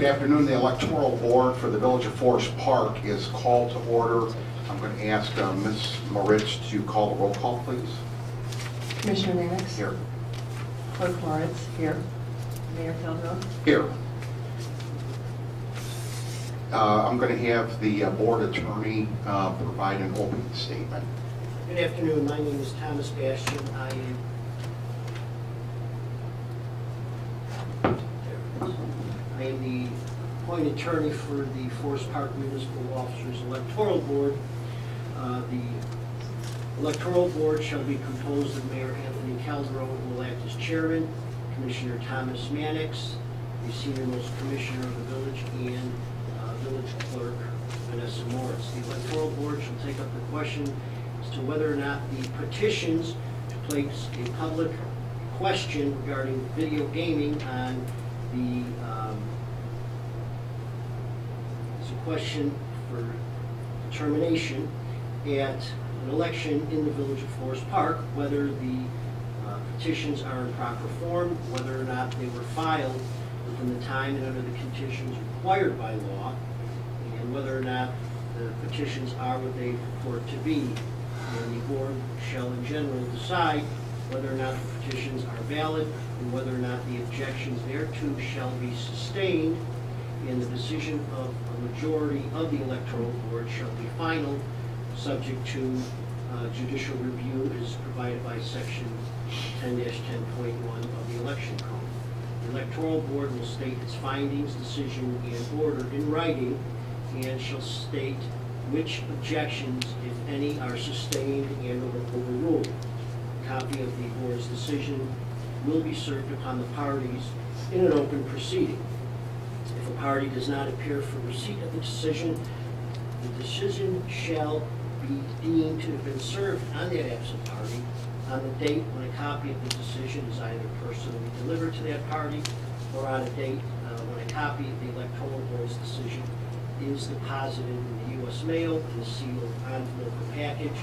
Good afternoon. The electoral board for the Village of Forest Park is called to order. I'm going to ask uh, Ms. Moritz to call the roll call, please. Commissioner Mannix? Here. Clerk Moritz? Here. Mayor Calderone? Here. Uh, I'm going to have the uh, board attorney uh, provide an opening statement. Good afternoon, my name is Thomas Bastian. I am Am the appointed attorney for the Forest Park Municipal Officers Electoral Board. Uh, The electoral board shall be composed of Mayor Anthony Calderone, who will act as chairman, Commissioner Thomas Mannix, the senior-most commissioner of the village, and uh, village clerk Vanessa Moritz. The electoral board shall take up the question as to whether or not the petitions to place a public question regarding video gaming on the, um, it's a question for determination at an election in the village of Forest Park, whether the uh, petitions are in proper form, whether or not they were filed within the time and under the conditions required by law, and whether or not the petitions are what they purport to be. And the board shall in general decide whether or not the petitions are valid and whether or not the objections thereto shall be sustained. And the decision of a majority of the electoral board shall be final, subject to uh, judicial review as provided by section ten ten point one of the election code. The electoral board will state its findings, decision, and order in writing, and shall state which objections, if any, are sustained and or overruled. A Copy of the board's decision will be served upon the parties in an open proceeding. A party does not appear for receipt of the decision, the decision shall be deemed to have been served on that absent party on the date when a copy of the decision is either personally delivered to that party or on a date uh, when a copy of the electoral board's decision is deposited in the U.S. mail in a sealed envelope or package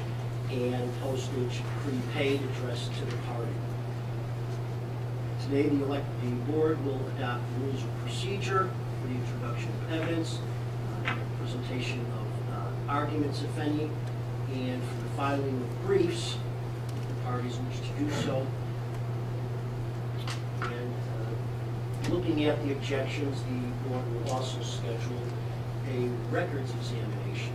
and postage prepaid addressed to the party. Today, the elect, the board will adopt rules of procedure the introduction of evidence, uh, presentation of uh, arguments, if any, and for the filing of briefs, if the parties wish to do so. And uh, looking at the objections, the board will also schedule a records examination.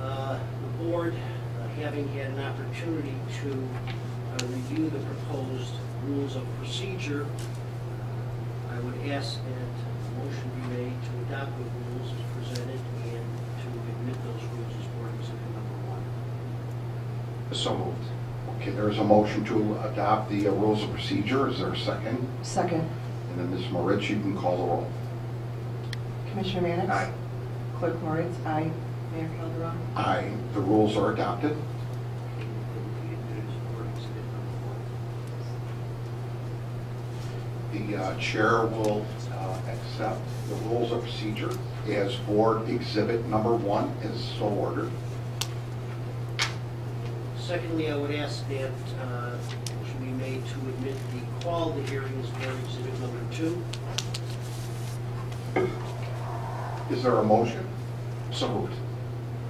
Uh, The board, uh, having had an opportunity to uh, review the proposed rules of procedure, I would ask that motion be made to adopt the rules as presented and to admit those rules as board exhibit number one. So moved. Okay, there is a motion to adopt the uh, rules of procedure. Is there a second? Second. And then Ms. Moritz, you can call the roll. Commissioner Mannix? Aye. Clerk Moritz? Aye. Mayor Calderone? Aye. The rules are adopted. And be admitted as board exhibit number one. The uh, chair will uh, accept the rules of procedure as board exhibit number one is so ordered. Secondly, I would ask that uh, motion be made to admit the call the hearing as board exhibit number two. Is there a motion? So moved.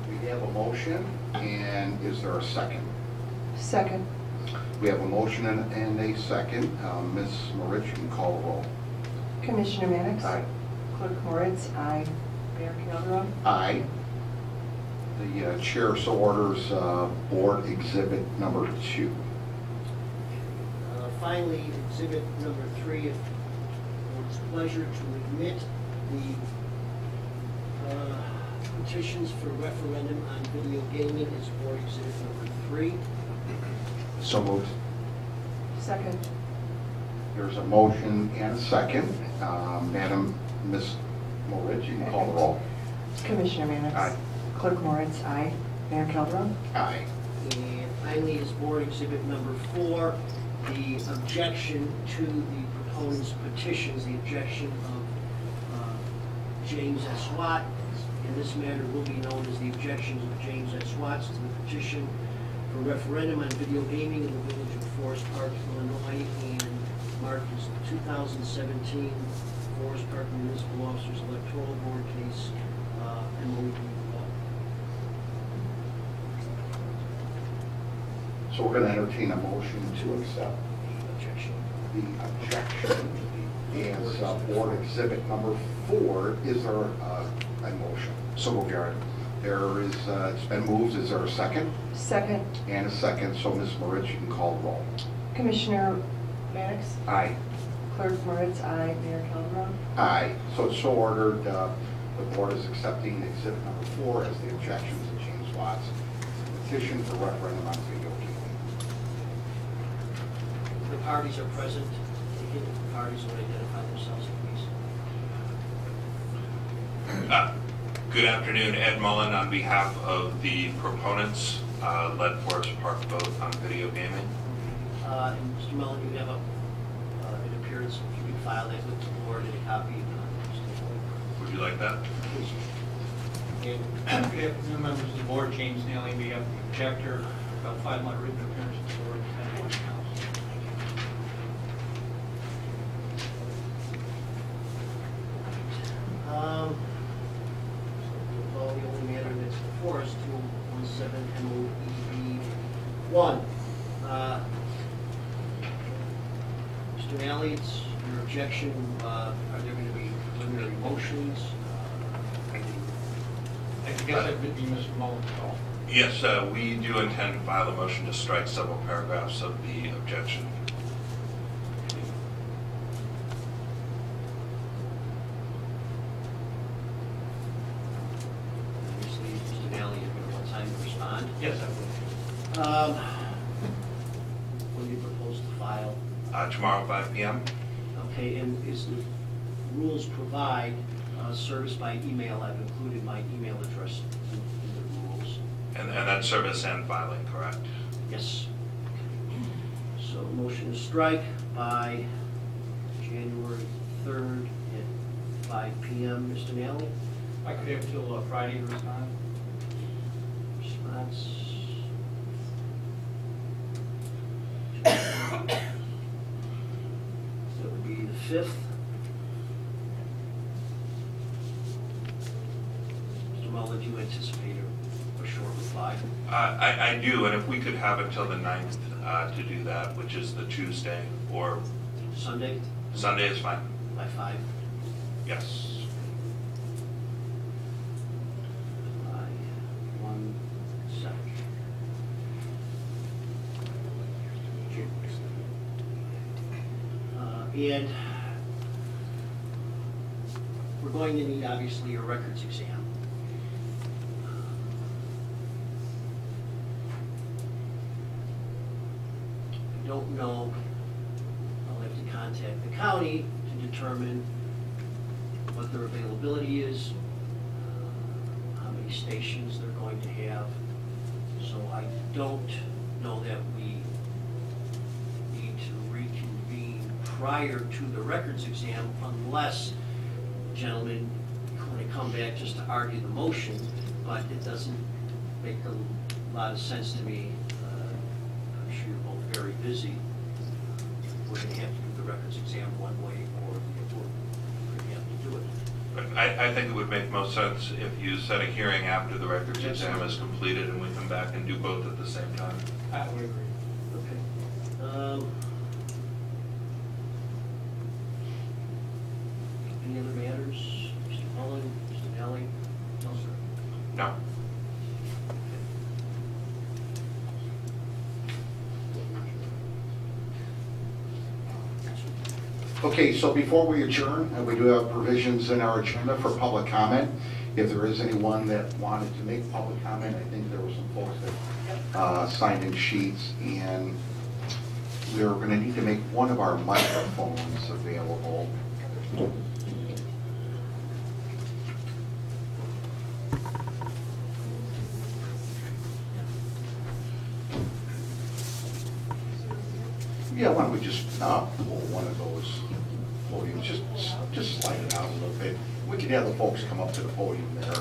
We have a motion, and is there a second? Second. We have a motion and and a second. Uh, Ms. Moritz, you can call the roll. Commissioner Mannix? Aye. Clerk Moritz? Aye. Mayor Calderone? Aye. The uh, chair so orders uh, board exhibit number two. Uh, Finally, exhibit number three, if board's pleasure to admit the uh, petitions for referendum on video gaming as board exhibit number three. So moved. Second. There's a motion and a second. Uh, Madam, Ms. Moritz, you can call the roll. Commissioner Mannix? Aye. Clerk Moritz? Aye. Mayor Calderone? Aye. And finally, is board exhibit number four, the objection to the proponent's petitions, the objection of uh, James S. Watt. In this matter will be known as the objections of James S. Watts to the petition for referendum on video gaming in the village of Forest Park, Illinois, and marked as 2017 Forest Park Municipal Officers Electoral Board case, uh, MOE. So we're going to entertain a motion to accept the Objection. the objection as uh, board exhibit number four. Is there uh, a motion? So moved, Your Honor. There is, uh, it's been moved. Is there a second? Second. And a second, so Ms. Moritz, you can call the roll. Commissioner Mannix, Aye. Clerk Moritz, aye. Mayor Calderone. Aye. So it's so ordered, uh, the board is accepting exhibit number four as the objections to James Watts' petition for referendum on video gaming. The parties are present. The parties will identify themselves, please. Good afternoon, Ed Mullen on behalf of the proponents, uh, led Forest Park vote on video gaming. Uh, and Mr. Mullen, you have a, uh, an appearance, if you could file that with the board and a copy. uh, Mr. Would you like that? Please. And Good afternoon, members of the board, James Nally, we have the objector, about five month written appearance before the Board. Um, so we'll call the only matter that's before us, two one seven M O E B one. Uh, Mr. It's your objection, uh, are there gonna be preliminary motions? Uh, I guess that would be Mr. Mullen's call. Yes, uh, we do intend to file a motion to strike several paragraphs of the objection. Obviously, Mr. Nally, you're gonna want time to respond. Yes, I would. Um, when do you propose to file? Uh, Tomorrow, 5 PM? Okay, and is the rules provide uh, service by email? I've included my email address in in the rules. And and that's service and filing, correct? Yes. So motion to strike by January 3rd at 5 PM. Mr. Nally, I could have till uh, Friday to respond. response? That would be the 5th. Mr. Mullen, do you anticipate a- a short reply? Uh, I I do, and if we could have until the 9th uh, to do that, which is the Tuesday, or Sunday Sunday is fine. by 5? Yes. By one second. Uh, And going to need, obviously, a records exam. I don't know, I'll have to contact the county to determine what their availability is, uh, how many stations they're going to have. So I don't know that we need to reconvene prior to the records exam unless, gentlemen, want to come back just to argue the motion, but it doesn't make a lot of sense to me. Uh, I'm sure you're both very busy. We're going to have to do the records exam one way or the other. We're going to have to do it. But I, I think it would make most sense if you set a hearing after the records Yes. exam is completed and we come back and do both at the same time. I would agree. Okay. Um, Any other matters? Mr. Mullen, Mr. Nally? No, sir. No? Okay, so before we adjourn, uh, we do have provisions in our agenda for public comment. If there is anyone that wanted to make public comment, I think there were some folks that uh, signed in sheets, and we're going to need to make one of our microphones available. Yeah, why don't we just uh, pull one of those podiums, just, just slide it out a little bit. We could have the folks come up to the podium there.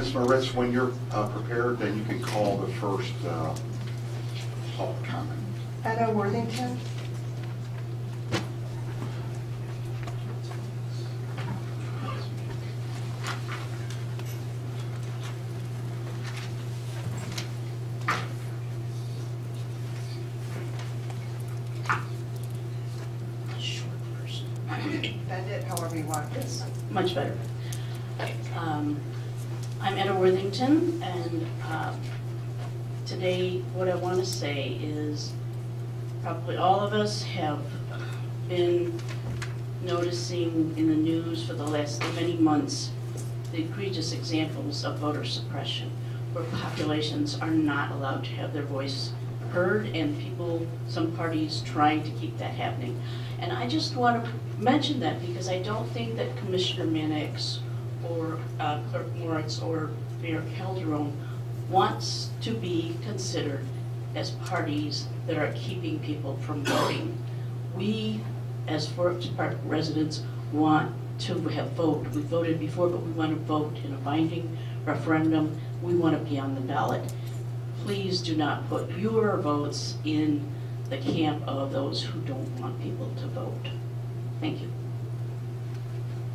Ms. Moritz, when you're uh, prepared, then you can call the first uh, public comment. Etta Worthington. Short person. Bend it however you want. Yes, much better. Um, I'm Etta Worthington, and uh, today, what I want to say is, probably all of us have been noticing in the news for the last many months the egregious examples of voter suppression, where populations are not allowed to have their voice heard, and people, some parties trying to keep that happening. And I just want to mention that because I don't think that Commissioner Mannix or uh, Clerk Moritz or Mayor Calderone wants to be considered as parties that are keeping people from voting. We, as Forest Park residents, want to have vote. We voted before, but we want to vote in a binding referendum. We want to be on the ballot. Please do not put your votes in the camp of those who don't want people to vote. Thank you.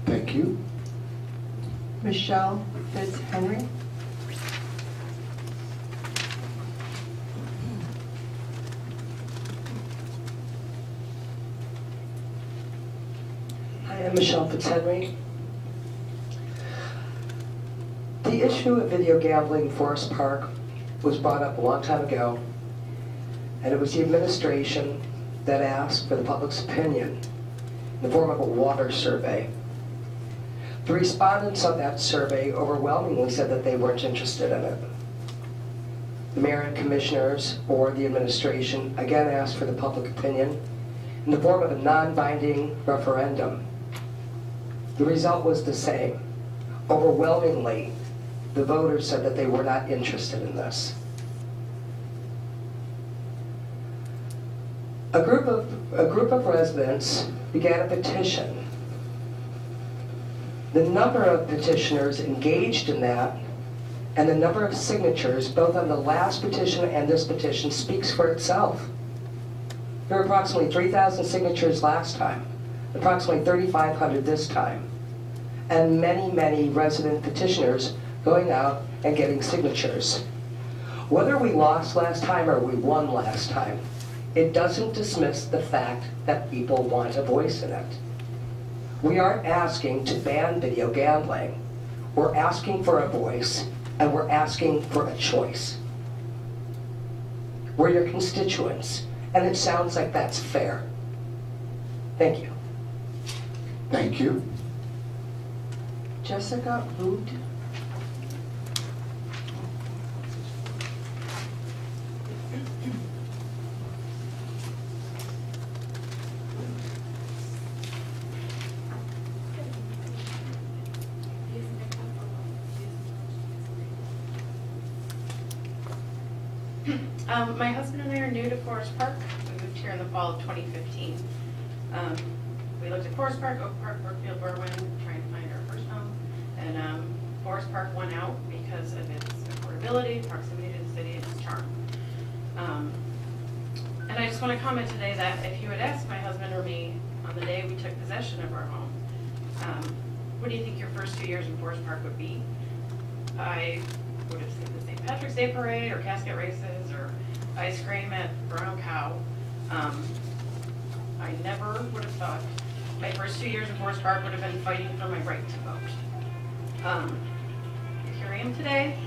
Thank you. Michelle Fitzhenry. I'm Michelle Fitzhenry. The issue of video gambling in Forest Park was brought up a long time ago, and it was the administration that asked for the public's opinion in the form of a water survey. The respondents of that survey overwhelmingly said that they weren't interested in it. The mayor and commissioners or the administration again asked for the public opinion in the form of a non-binding referendum. The result was the same. Overwhelmingly, the voters said that they were not interested in this. A group of, a group of residents began a petition. The number of petitioners engaged in that and the number of signatures, both on the last petition and this petition, speaks for itself. There were approximately 3,000 signatures last time, approximately 3,500 this time, and many, many resident petitioners going out and getting signatures. Whether we lost last time or we won last time, it doesn't dismiss the fact that people want a voice in it. We aren't asking to ban video gambling. We're asking for a voice, and we're asking for a choice. We're your constituents, and it sounds like that's fair. Thank you. Thank you. Jessica Root. Um, my husband and I are new to Forest Park. We moved here in the fall of 2015. Um, we looked at Forest Park, Oak Park, Brookfield, Berwyn, trying to find our first home. And um, Forest Park won out because of its affordability, proximity to the city, and its charm. Um, and I just want to comment today that if you had asked my husband or me on the day we took possession of our home, um, what do you think your first two years in Forest Park would be? I would have seen the St. Patrick's Day Parade or casket races or ice cream at Brown Cow. Um, I never would have thought my first two years in Forest Park would have been fighting for my right to vote. Um, here I am today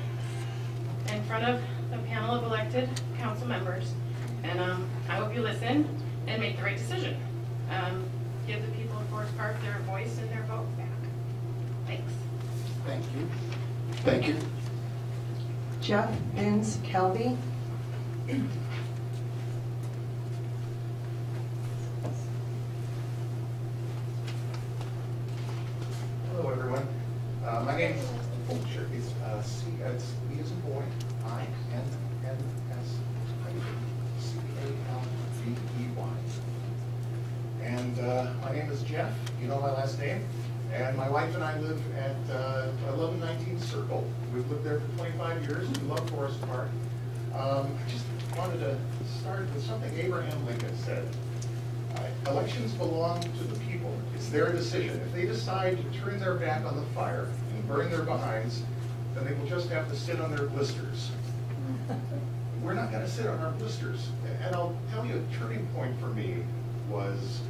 in front of a panel of elected council members, and um, I hope you listen and make the right decision. Um, give the people of Forest Park their voice and their vote back. Thanks. Thank you. Thank you. Jeff Vince Kelby. Hello, everyone. Uh, My name is, oh, sure, it's uh, C, it's B as in boy, I N N S C A L B E Y. And uh, my name is Jeff, you know my last name, and my wife and I live at uh, 1119 Circle, We've lived there for 25 years. We love Forest Park. Um, I just wanted to start with something Abraham Lincoln said. Uh, Elections belong to the people. It's their decision. If they decide to turn their back on the fire and burn their behinds, then they will just have to sit on their blisters. We're not gonna sit on our blisters. And I'll tell you, a turning point for me was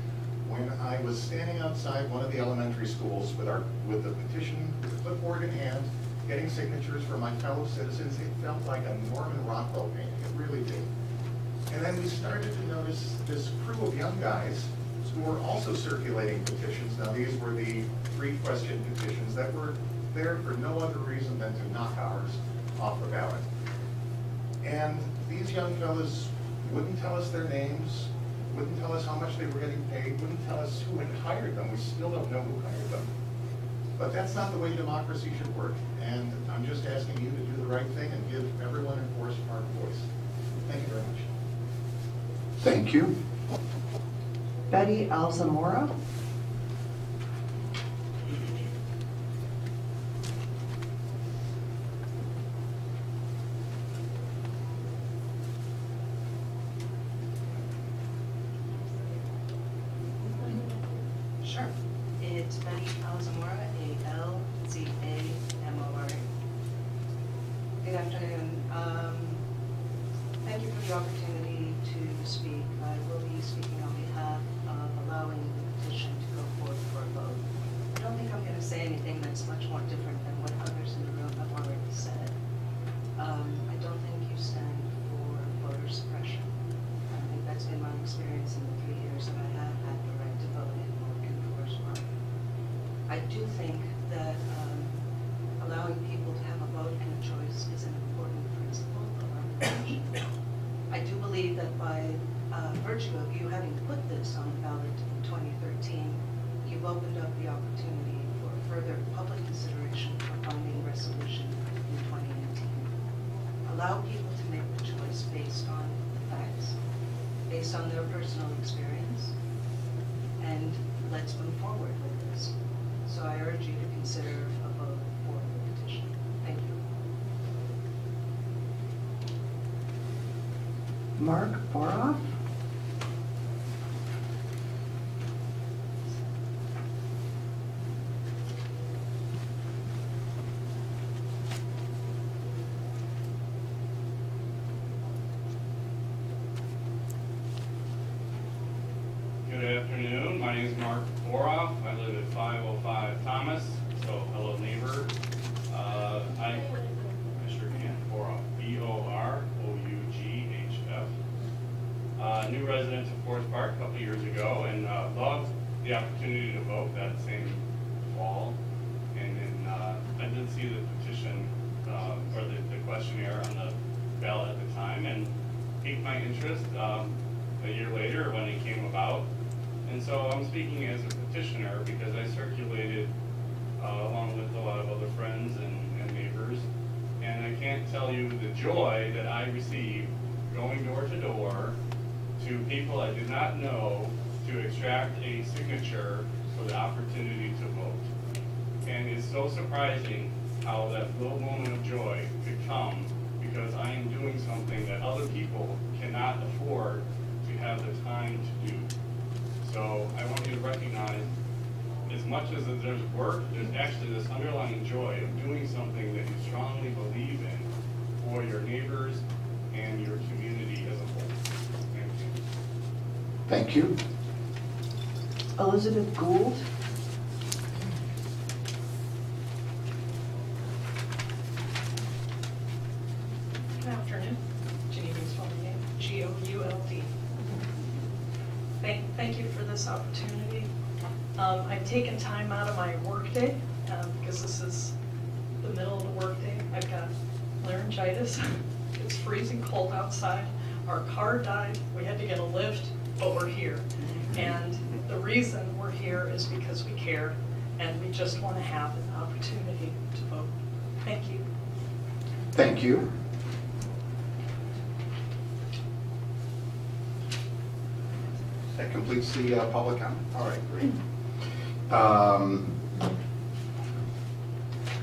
when I was standing outside one of the elementary schools with our, with the petition, with the clipboard in hand, getting signatures from my fellow citizens, it felt like a Norman Rockwell painting, it really did. And then we started to notice this crew of young guys who were also circulating petitions. Now, these were the three question petitions that were there for no other reason than to knock ours off the ballot. And these young fellows wouldn't tell us their names, wouldn't tell us how much they were getting paid, wouldn't tell us who had hired them. We still don't know who hired them. But that's not the way democracy should work. And I'm just asking you to do the right thing and give everyone in Forest Park a voice. Thank you very much. Thank you. Betty Alzamora. Sure. It's Betty Alzamora, A-L-Z-A-M-O-R-A. Good afternoon. Um, Thank you for the opportunity to speak. I will be speaking on behalf of allowing the petition to go forward for a vote. I don't think I'm going to say anything that's much more different than what others in the room have already said. Um, I don't think you stand for voter suppression. I think that's been my experience in the three years that I have had the right to vote in Morgan Forest Park. I do think that um, allowing people to have a vote and a choice is an important principle of our. I do believe that by uh, virtue of you having put this on the ballot in 2013, you've opened up the opportunity for further public consideration for finding resolution in 2018. Allow people to make the choice based on the facts, based on their personal experience, and let's move forward with this. So I urge you to consider a vote for the petition. Thank you. Mark Boroff. Good afternoon, my name is Mark Boroff, I live at 505 Thomas, so hello neighbor. Uh, I, I sure can, Boroff, B-O-R-O-U-G-H-F. Uh, New resident of Forest Park a couple years ago, and uh, loved the opportunity to vote that same fall. And then uh, I did see the petition, uh, or the the questionnaire on the ballot at the time, and piqued my interest um, a year later when it came about. And so I'm speaking as a petitioner because I circulated uh, along with a lot of other friends and and neighbors. And I can't tell you the joy that I received going door to door to people I did not know to extract a signature for the opportunity to vote. And it's so surprising how that little moment of joy could come because I am doing something that other people cannot afford to have the time to do. So I want you to recognize, as much as there's work, there's actually this underlying joy of doing something that you strongly believe in for your neighbors and your community as a whole. Thank you. Thank you. Elizabeth Gould. Good afternoon. Jenny Reed's full name, G-O-U-L-D. Thank, thank you for this opportunity. Um, I've taken time out of my workday, um, because this is the middle of the workday. Laryngitis. It's freezing cold outside. Our car died. We had to get a lift, but we're here. And the reason we're here is because we care, and we just want to have an opportunity to vote. Thank you. Thank you. That completes the uh, public comment. All right, great. Um,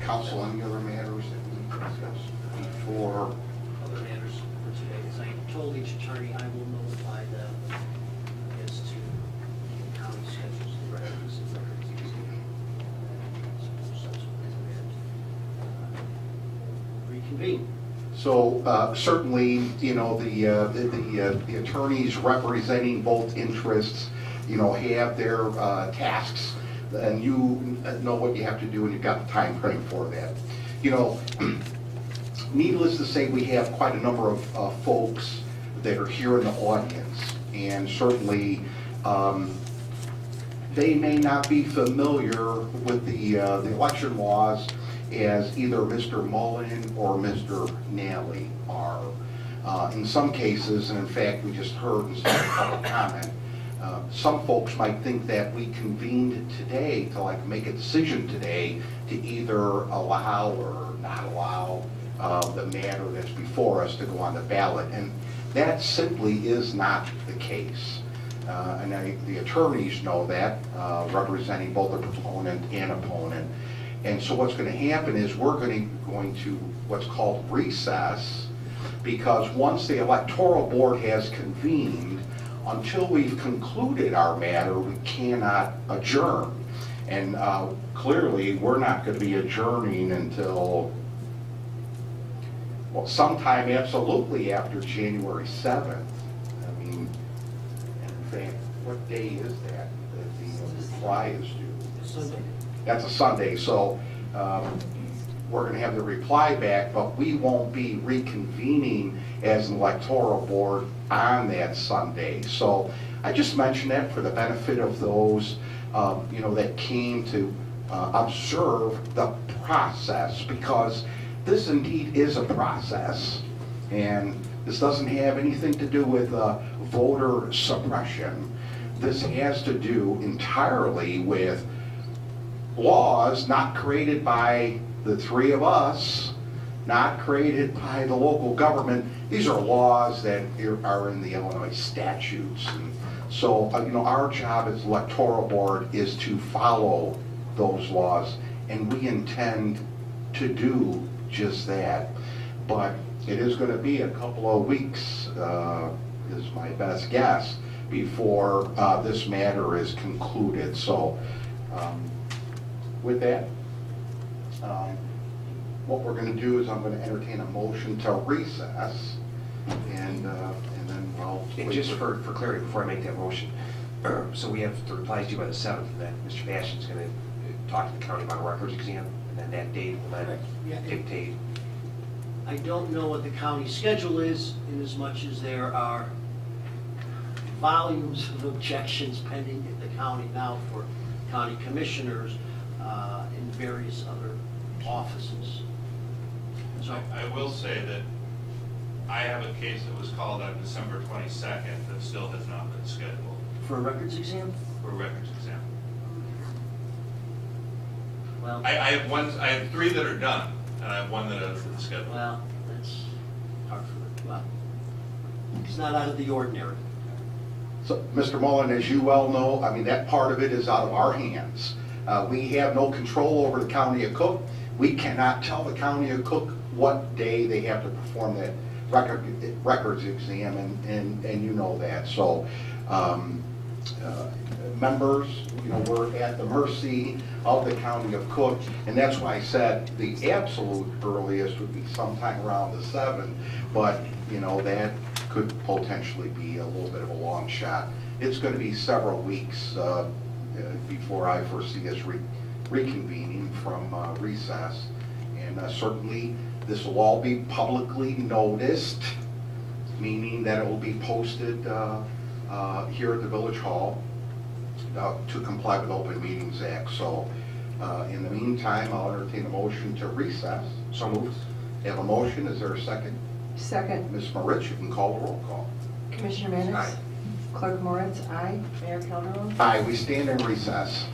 Council, any other matters that we discuss before, other matters for today, as I told each attorney, I will notify them as to the county schedules, the records, records. easy. Subsequent to uh, Reconvene. so uh, certainly, you know, the, uh, the- the uh, the attorneys representing both interests, you know, have their uh, tasks, and you know what you have to do, and you've got the time frame for that. You know, needless to say, we have quite a number of uh, folks that are here in the audience, and certainly, um, they may not be familiar with the, uh, the election laws as either Mr. Mullen or Mr. Nally are. Uh, In some cases, and in fact, we just heard in some public comment, uh, some folks might think that we convened today to like make a decision today to either allow or not allow uh, the matter that's before us to go on the ballot. And that simply is not the case. Uh, And I- the attorneys know that, uh, representing both the proponent and opponent. And so what's going to happen is we're going to, going to what's called recess, because once the electoral board has convened, until we've concluded our matter, we cannot adjourn. And uh, clearly, we're not going to be adjourning until, well, sometime absolutely after January 7th. I mean, in fact, what day is that, that the reply is due? Sunday. That's a Sunday, so um, we're going to have the reply back, but we won't be reconvening as an electoral board on that Sunday. So I just mentioned that for the benefit of those, um, you know, that came to uh, observe the process, because this indeed is a process. And this doesn't have anything to do with uh, voter suppression. This has to do entirely with laws not created by the three of us, not created by the local government. These are laws that are in the Illinois statutes. And So, uh, you know, our job as electoral board is to follow those laws, and we intend to do just that. But it is going to be a couple of weeks, uh, is my best guess, before uh, this matter is concluded. So, um, with that, um, what we're going to do is I'm going to entertain a motion to recess, and, uh, and then I'll... And just for, for clarity, before I make that motion, so we have the replies due by the seventh, and then Mr. Bastian's gonna uh, talk to the county about a records exam, and then that date will then Yeah. dictate. I don't know what the county schedule is, in as much as there are volumes of objections pending at the county now for county commissioners uh, and various other offices. So, I, I will say that I have a case that was called on December twenty-second that still has not been scheduled for a records exam, for records exam. Well, I, I have one, I have three that are done, and I have one that is scheduled. well, that's hard for, well, it's not out of the ordinary. So, Mr. Mullen, as you well know, I mean, that part of it is out of our hands. Uh, We have no control over the county of Cook. We cannot tell the county of Cook what day they have to perform that record, records exam, and, and, and you know that. So, um, uh, members, you know, we're at the mercy of the county of Cook, and that's why I said the absolute earliest would be sometime around the seventh, but, you know, that could potentially be a little bit of a long shot. It's gonna be several weeks, uh, uh, before I foresee us re- reconvening from uh, recess. And uh, certainly, this will all be publicly noticed, meaning that it will be posted uh, uh, here at the Village Hall uh, to comply with Open Meetings Act. So uh, in the meantime, I'll entertain a motion to recess. So moved. Have a motion, is there a second? Second, Ms. Moritz, you can call the roll call. Commissioner Mannix? Aye. Clerk Moritz, aye. Mayor Calderone? Aye, we stand in recess.